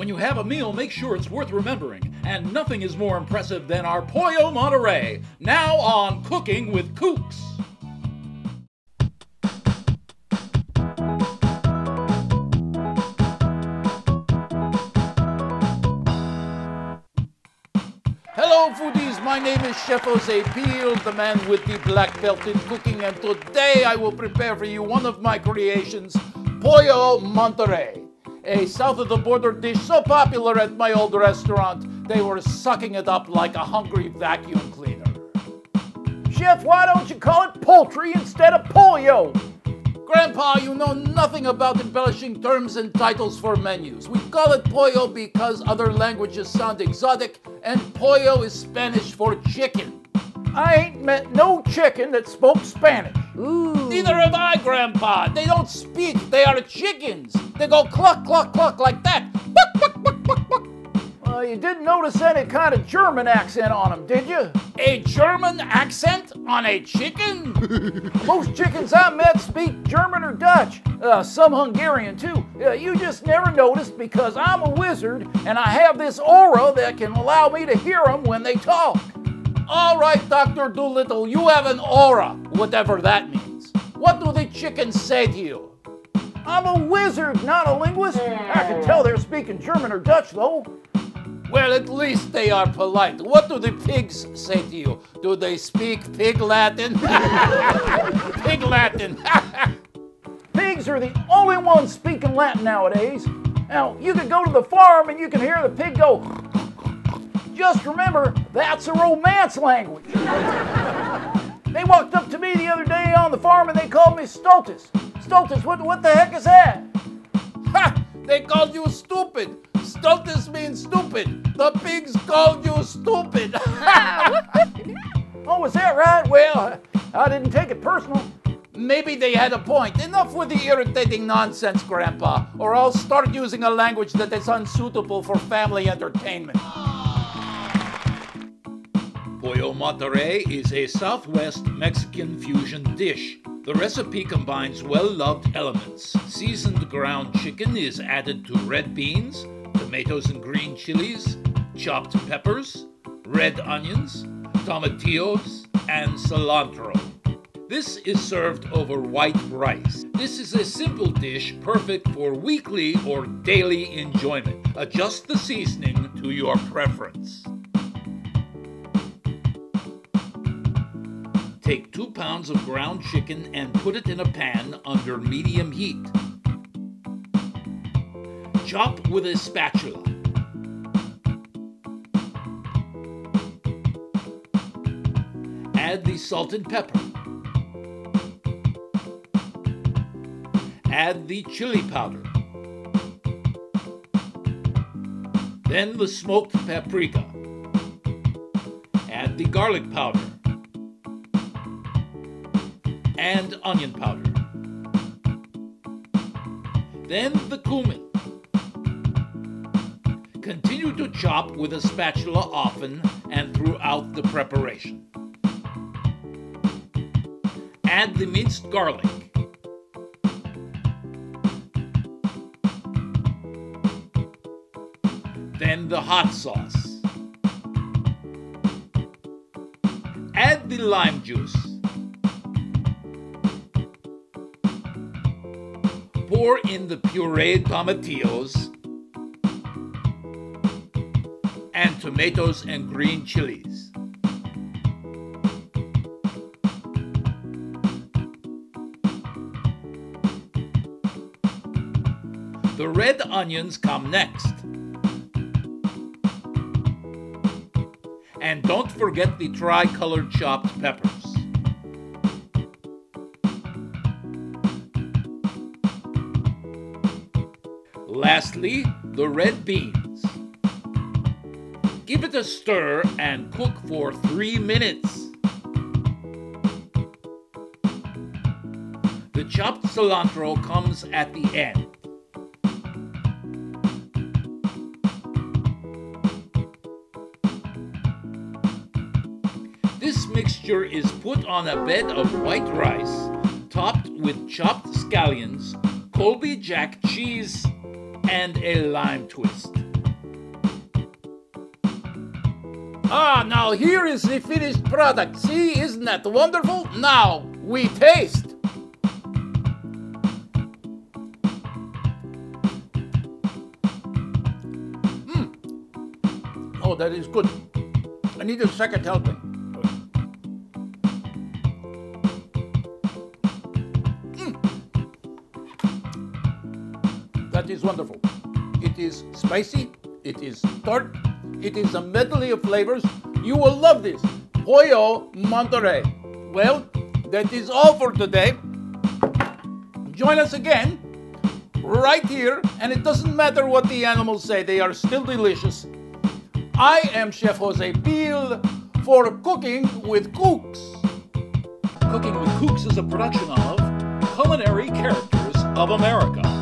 When you have a meal, make sure it's worth remembering. And nothing is more impressive than our Pollo Monterrey. Now on Cooking with Kooks. Hello, foodies. My name is Chef Jose Peele, the man with the black belt in cooking, and today I will prepare for you one of my creations, Pollo Monterrey, a south of the border dish so popular at my old restaurant they were sucking it up like a hungry vacuum cleaner. Chef, why don't you call it poultry instead of pollo? Grandpa, you know nothing about embellishing terms and titles for menus. We call it pollo because other languages sound exotic, and pollo is Spanish for chicken. I ain't met no chicken that spoke Spanish. Neither have I, Grandpa. They don't speak, they are chickens. They go cluck, cluck, cluck like that. Uh, you didn't notice any kind of German accent on them, did you? A German accent on a chicken? Most chickens I met speak German or Dutch, uh, some Hungarian too. Uh, you just never noticed because I'm a wizard and I have this aura that can allow me to hear them when they talk. All right, Dr. Dolittle, you have an aura, whatever that means. What do the chickens say to you? I'm a wizard, not a linguist. I can tell they're speaking German or Dutch though. Well, at least they are polite. What do the pigs say to you? Do they speak pig Latin? pig Latin. Pigs are the only ones speaking Latin nowadays. Now, you could go to the farm and you can hear the pig go. Just remember, that's a romance language. they walked up to me the other day on the farm and they called me Stultus. Stultus, what, what the heck is that? ha! They called you stupid. Stultus means stupid. The pigs called you stupid. Oh, is that right? Well, I didn't take it personal. Maybe they had a point. Enough with the irritating nonsense, Grandpa, or I'll start using a language that is unsuitable for family entertainment. Pollo Monterrey is a Southwest Mexican fusion dish. The recipe combines well loved elements. Seasoned ground chicken is added to red beans, tomatoes and green chilies, chopped peppers, red onions, tomatillos, and cilantro. This is served over white rice. This is a simple dish perfect for weekly or daily enjoyment. Adjust the seasoning to your preference. Take two pounds of ground chicken and put it in a pan under medium heat. Chop with a spatula. Add the salted pepper. Add the chili powder. Then the smoked paprika. Add the garlic powder and onion powder. Then the cumin. Continue to chop with a spatula often and throughout the preparation. Add the minced garlic. Then the hot sauce. Add the lime juice. Pour in the pureed tomatillos and tomatoes and green chilies. The red onions come next. And don't forget the tri-colored chopped peppers. Lastly, the red beans. Give it a stir and cook for three minutes. The chopped cilantro comes at the end. This mixture is put on a bed of white rice, topped with chopped scallions, Colby Jack cheese, and a lime twist. Ah, now here is the finished product. See, isn't that wonderful? Now we taste. Mm. Oh, that is good. I need a second helping. That is wonderful. It is spicy, it is tart, it is a medley of flavors. You will love this. Pollo Monterrey. Well, that is all for today. Join us again right here, and it doesn't matter what the animals say, they are still delicious. I am Chef Jose Peele for Cooking with Kooks. Cooking with Kooks is a production of Culinary Characters of America.